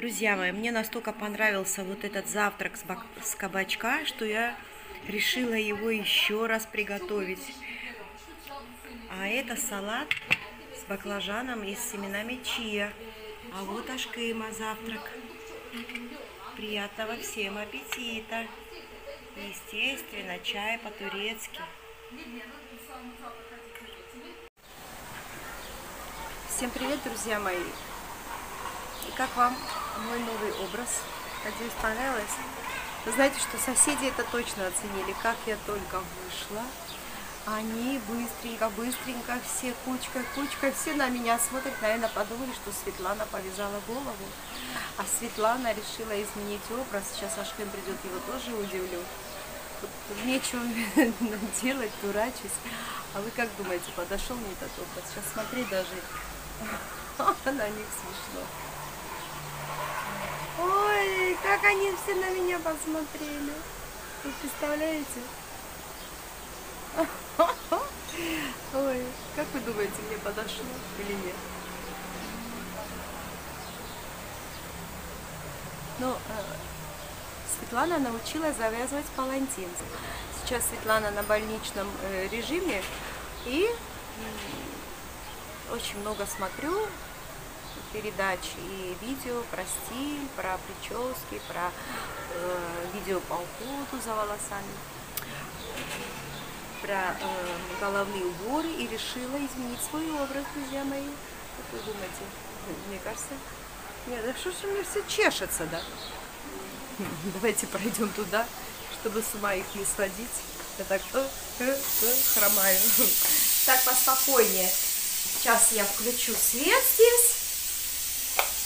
Друзья мои, мне настолько понравился вот этот завтрак с, кабачка, что я решила его еще раз приготовить. А это салат с баклажаном и с семенами чия. А вот ашкыма завтрак. Приятного всем аппетита! Естественно, чай по-турецки. Всем привет, друзья мои! И как вам мой новый образ? Надеюсь, понравилось? Вы знаете, что соседи это точно оценили, как я только вышла. Они быстренько-быстренько, все кучкой-кучкой, все на меня смотрят, наверное, подумали, что Светлана повязала голову. А Светлана решила изменить образ, сейчас Ашкин придет, его тоже удивлю. Тут нечего делать, дурачусь. А вы как думаете, подошел мне этот образ? Сейчас смотри даже, на них смешно. Ой, как они все на меня посмотрели. Вы представляете? Ой, как вы думаете, мне подошло или нет? Ну, э, Светлана научила завязывать палантин. Сейчас Светлана на больничном э, режиме и очень много смотрю передач и видео про стиль, про прически, про э, видео по уходу за волосами, про э, головные уборы и решила изменить свой образ, друзья мои. Как вы думаете? Мне кажется, нет, да что ж мне все чешется, да? Давайте пройдем туда, чтобы с ума их не сводить. Я так э, э, э, хромаю. Так, поспокойнее. Сейчас я включу свет здесь.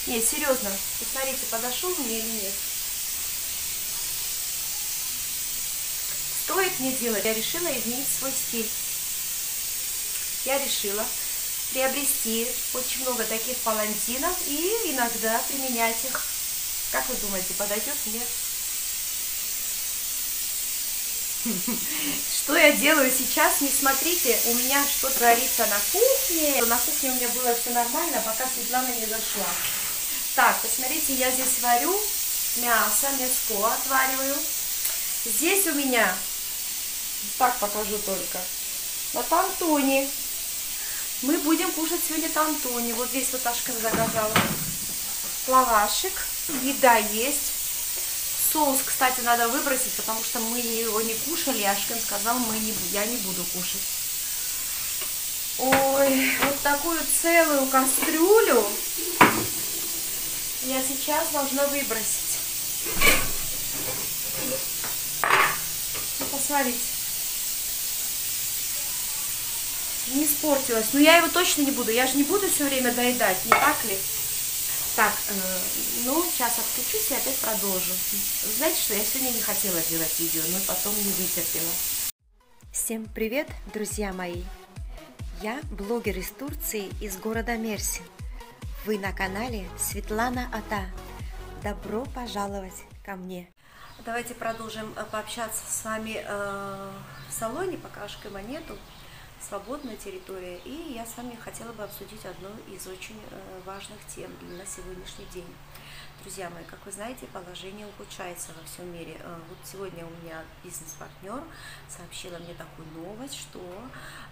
Не, серьезно, посмотрите, подошел мне или нет. Стоит мне делать, я решила изменить свой стиль. Я решила приобрести очень много таких палантинов и иногда применять их. Как вы думаете, подойдет мне? Что я делаю сейчас? Не смотрите, у меня что творится на кухне. На кухне у меня было все нормально, пока Светлана не зашла. Так, посмотрите, я здесь варю мясо, мяско отвариваю. Здесь у меня, так покажу только, на тантоне. Мы будем кушать сегодня тантони. Вот здесь вот Ашкин заказала. Лавашик. Еда есть. Соус, кстати, надо выбросить, потому что мы его не кушали. Ашкин сказал, мы не, я не буду кушать. Ой, вот такую целую кастрюлю я сейчас должна выбросить. Ну, посмотрите. Не испортилось. Но я его точно не буду. Я же не буду все время доедать, не так ли? Так, э, ну, сейчас отключусь и опять продолжу. Знаете, что я сегодня не хотела делать видео, но потом не вытерпела. Всем привет, друзья мои! Я блогер из Турции, из города Мерсин. Вы на канале Светлана Ата. Добро пожаловать ко мне. Давайте продолжим э, пообщаться с вами э, в салоне, пока Ашкима нету, свободная территория. И я с вами хотела бы обсудить одну из очень э, важных тем на сегодняшний день. Друзья мои, как вы знаете, положение ухудшается во всем мире. Э, вот сегодня у меня бизнес-партнер сообщила мне такую новость, что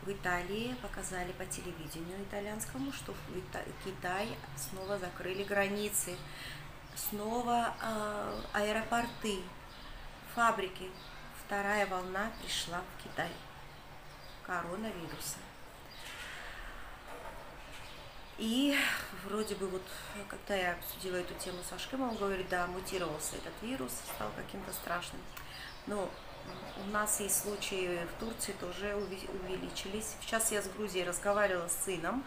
в Италии показали по телевидению итальянскому, что в Ита- Китай снова закрыли границы, снова э, аэропорты, фабрики. Вторая волна пришла в Китай коронавируса. И вроде бы вот, когда я обсудила эту тему с Ашкем, он говорит, да, мутировался этот вирус, стал каким-то страшным. Но у нас есть случаи в Турции тоже увеличились. Сейчас я с Грузией разговаривала с сыном.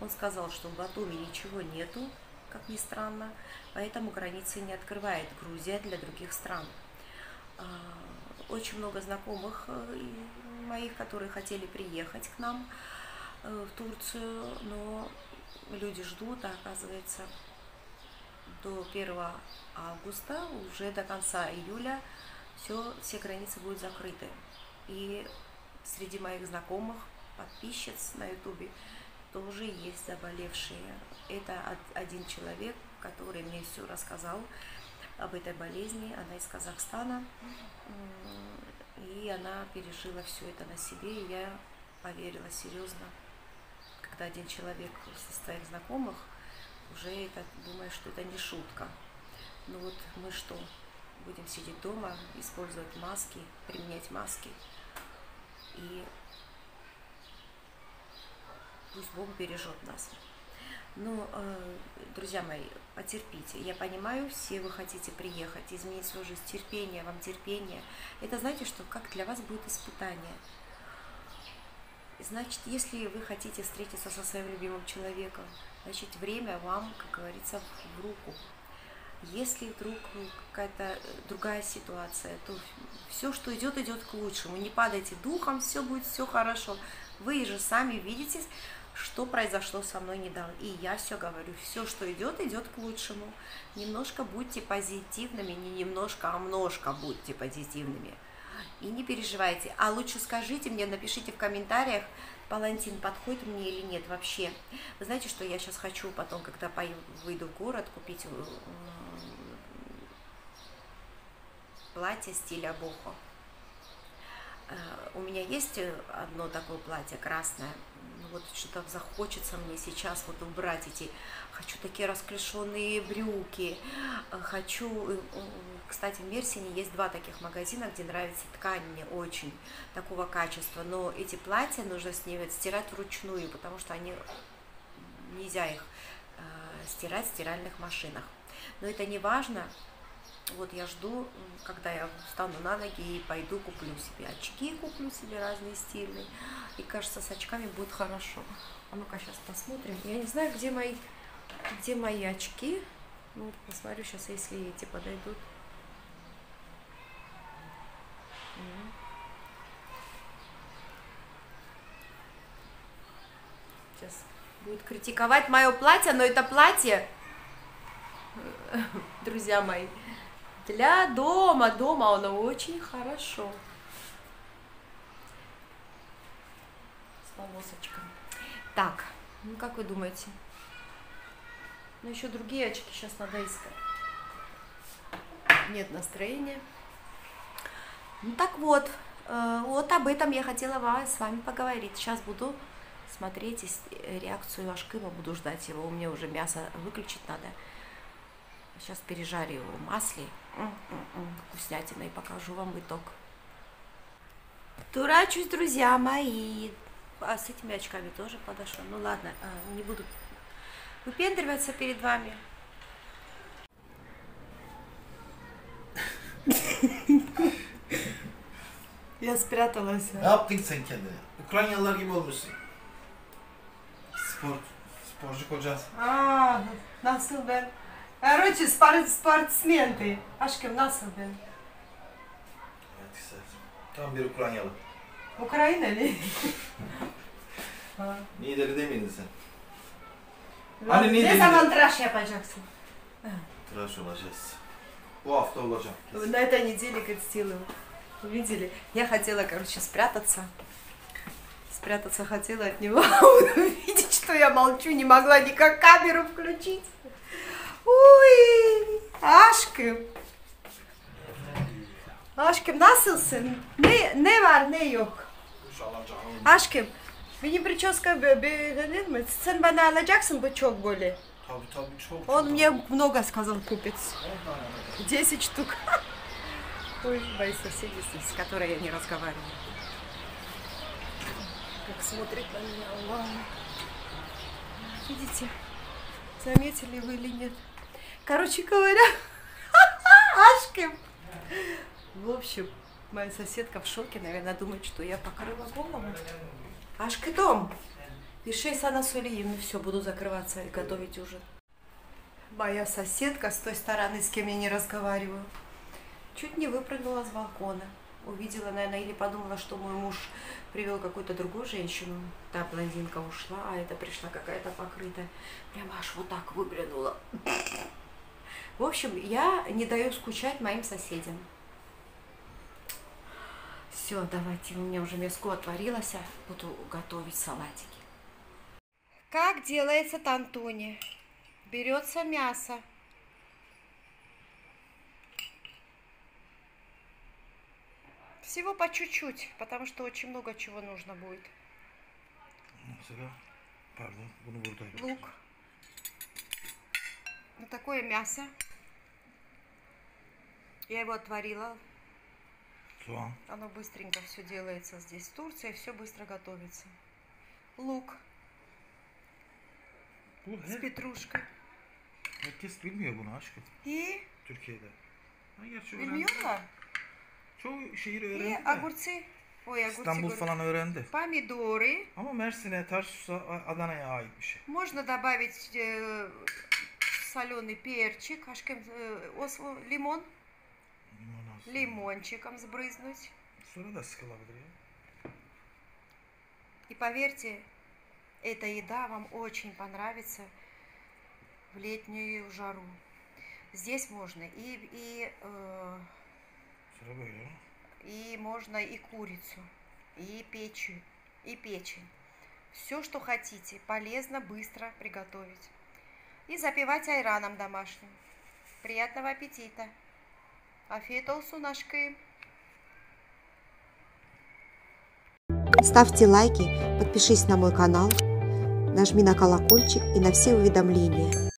Он сказал, что в Батуми ничего нету, как ни странно, поэтому границы не открывает Грузия для других стран. Очень много знакомых моих, которые хотели приехать к нам в Турцию, но люди ждут, а оказывается до 1 августа, уже до конца июля, все, все границы будут закрыты. И среди моих знакомых, подписчиц на ютубе, тоже есть заболевшие. Это один человек который мне все рассказал об этой болезни. Она из Казахстана, и она пережила все это на себе, и я поверила серьезно, когда один человек из своих знакомых уже это думает, что это не шутка. Ну вот мы что, будем сидеть дома, использовать маски, применять маски. И пусть Бог бережет нас. Ну, э, друзья мои, потерпите. Я понимаю, все вы хотите приехать, изменить свою жизнь. Терпение, вам терпение. Это знаете, что как для вас будет испытание. Значит, если вы хотите встретиться со своим любимым человеком, значит, время вам, как говорится, в руку. Если вдруг какая-то другая ситуация, то все, что идет, идет к лучшему. Не падайте духом, все будет все хорошо. Вы же сами видите, что произошло со мной недавно. И я все говорю, все, что идет, идет к лучшему. Немножко будьте позитивными, не немножко, а множко будьте позитивными. И не переживайте. А лучше скажите мне, напишите в комментариях, палантин подходит мне или нет вообще. Вы знаете, что я сейчас хочу потом, когда выйду в город, купить э, платье стиля бохо. Э, у меня есть одно такое платье красное, ну вот что-то захочется мне сейчас вот убрать эти, хочу такие расклешенные брюки, э, хочу, э, кстати, в Мерсине есть два таких магазина, где нравится ткань мне очень такого качества, но эти платья нужно с ними стирать вручную, потому что они, нельзя их э, стирать в стиральных машинах. Но это не важно, вот я жду, когда я встану на ноги и пойду куплю себе очки, куплю себе разные стильные. И кажется, с очками будет хорошо. А ну-ка сейчас посмотрим. Я не знаю, где мои, где мои очки. Ну, посмотрю сейчас, если эти подойдут. Сейчас будет критиковать мое платье, но это платье, друзья мои, для дома. Дома оно очень хорошо. С полосочками. Так, ну как вы думаете? Ну еще другие очки сейчас надо искать. Нет настроения. Ну так вот, э, вот об этом я хотела с вами поговорить. Сейчас буду смотреть реакцию Ашкыма, буду ждать его. У меня уже мясо выключить надо. Сейчас пережарю его в масле. Вкуснятина и покажу вам итог. Дурачусь, друзья мои. А с этими очками тоже подошла. Ну ладно, а, не буду выпендриваться перед вами. Я спряталась. Ne yaptın sen kendine? Ukraynalılar gibi olmuşsun. Spor, sporcu kocası. А, nasıl ben? Короче, спорт, спортсмен ты. Aşkım nasıl ben? Evet güzel. Tam bir Ukraynalı. Ukraynalı. Lideri değil miydin sen? Hani ne ne zaman tıraş yapacaksın? Tıraş olacağız. Bu hafta olacağım. На этой неделе сделаю. Увидели? Я хотела, короче, спрятаться. Спрятаться хотела от него. Видеть, что я молчу, не могла никак камеру включить. Uy, aşkım. Aşkım nasılsın? Ne ne var ne yok? Aşkım, benim прическа be- beğenir mi? Sen bana alacaksın bu çok böyle. Tabii tabii çok. Он мне много сказал купить. 10 штук. Ой, мои соседи, с которой я не разговариваю. Как смотрит на меня, Аллах. Видите? Заметили вы или нет? Короче говоря, Ашкин. В общем, моя соседка в шоке, наверное, думает, что я покрыла голову. Ашка дом. Пиши Сана Сулиевна, все, буду закрываться и готовить ужин. Моя соседка с той стороны, с кем я не разговариваю, чуть не выпрыгнула с балкона. Увидела, наверное, или подумала, что мой муж привел какую-то другую женщину. Та блондинка ушла, а эта пришла какая-то покрытая. Прямо аж вот так выглянула. В общем, я не даю скучать моим соседям. Все, давайте, у меня уже мяско отварилось, а буду готовить салатики. Как делается тантуни? берется мясо. Всего по чуть-чуть, потому что очень много чего нужно будет. Buradayım. Лук. Вот такое мясо. Я его отварила. Soğan. Оно быстренько все делается здесь. В Турции все быстро готовится. Лук Bu с her, петрушкой. herkes bilmiyor bunu aşkım И Türkiye'de. Ha, gerçi öğrendi. бельмёва. Çoğu şehir И öğrendi de. огурцы. Ой, огурцы. İstanbul говорю. falan öğrendi. Помидоры. Ama Mersin'e, Tarsus'a, Adana'ya ait bir şey. Можно добавить э, соленый перчик, ашкем, э, осво- лимон. Лимончиком сбрызнуть. И поверьте, эта еда вам очень понравится в летнюю жару. Здесь можно и, и, э, и можно и курицу, и печень, и печень. Все, что хотите, полезно, быстро приготовить. И запивать айраном домашним. Приятного аппетита! Afiyet olsun. Ставьте лайки, подпишись на мой канал, нажми на колокольчик и на все уведомления.